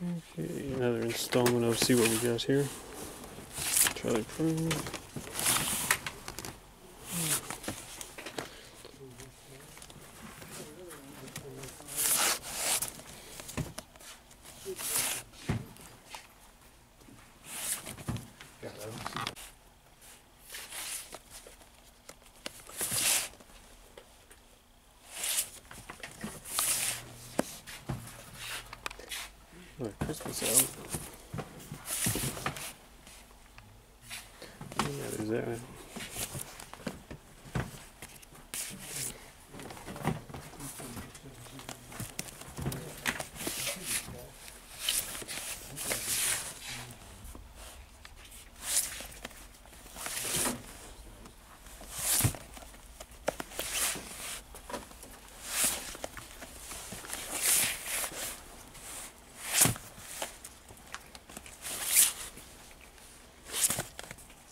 Okay, another installment of see what we got here. Charlie Prune. Yeah, there's that one.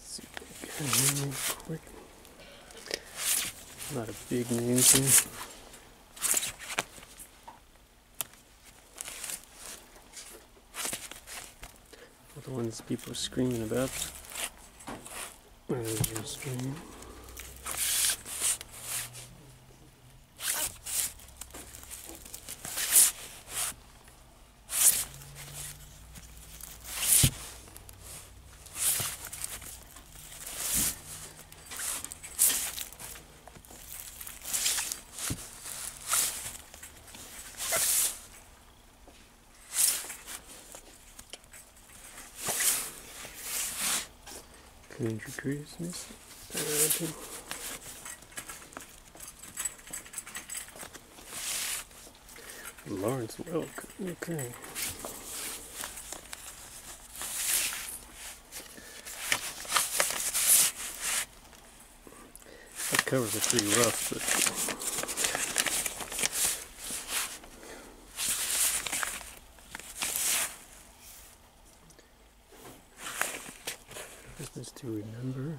see what we got here real quick. Not a lot of big names here. The ones people are screaming about. Your. Country Christmas. Okay. Lawrence Welk. Okay. That covers are pretty rough, but Christmas to remember.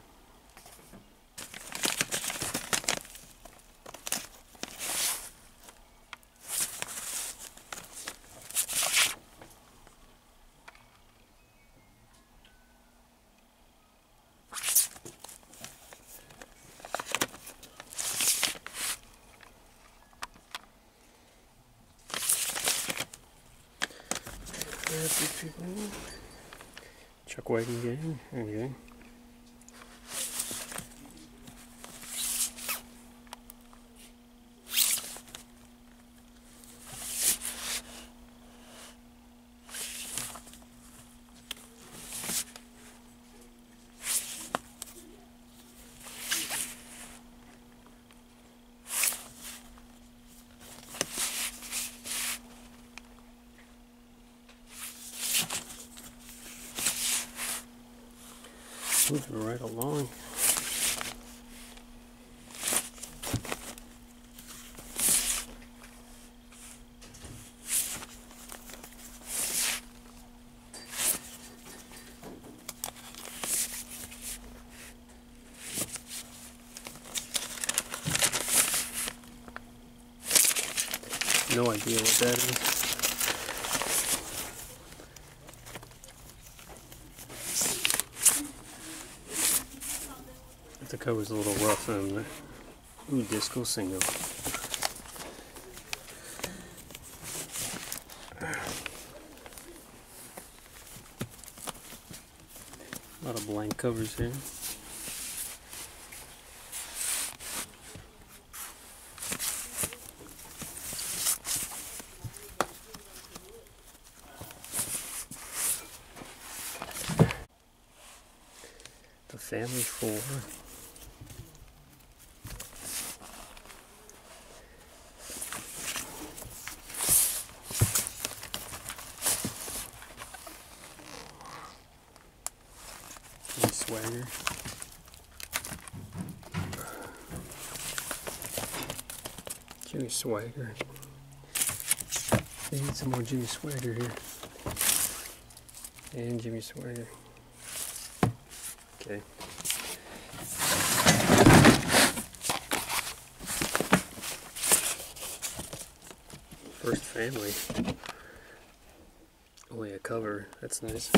Happy people. csak olyan igen, igen. Moving right along. No idea what that is. The cover's a little rough on the Ooh, disco single. A lot of blank covers here. The Family Four. Jimmy Swaggart. Jimmy Swaggart. They need some more Jimmy Swaggart here. And Jimmy Swaggart. Okay. First family. Only a cover. That's nice.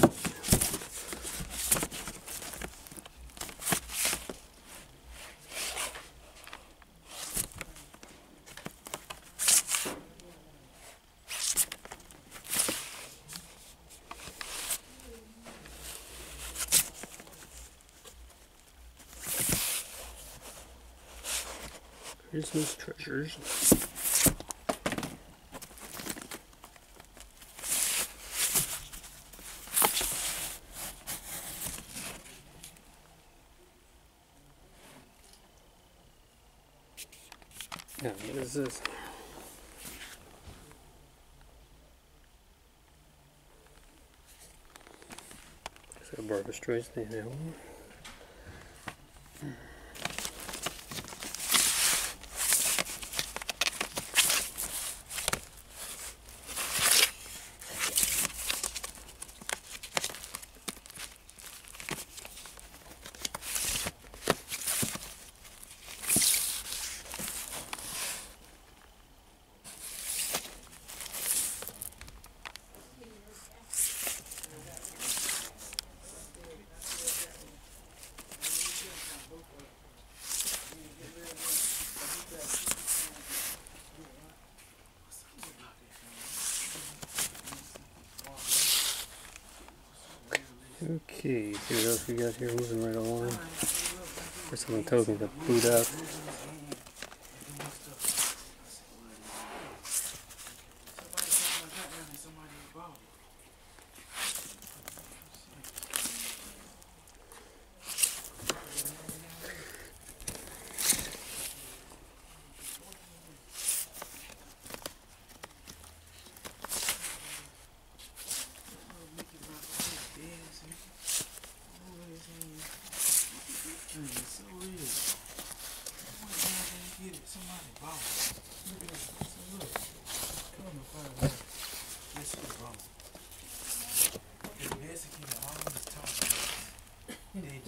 Christmas treasures. Now, what is this? Is that Barbara Streisand Okay, see what else we got here moving right along. There's someone tells me to boot up.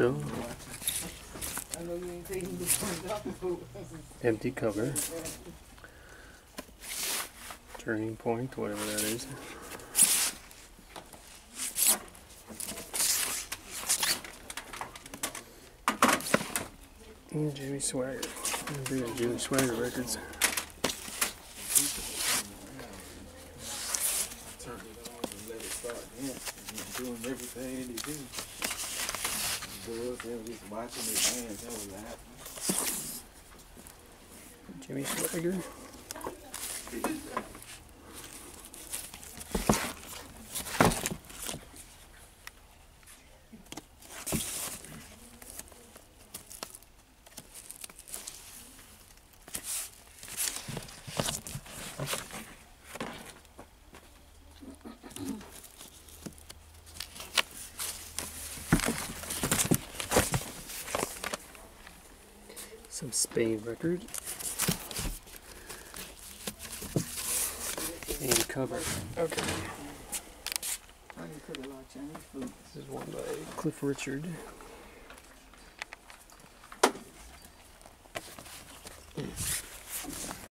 it. empty cover. Turning point, whatever that is. And Jimmy Swaggart. Jimmy Swaggart records. Girls, they were just watching his hands, laughing. Jimmy Swaggart. Some record. And cover. Okay. I can cook a lot of Chinese food. This is one by Cliff Richard.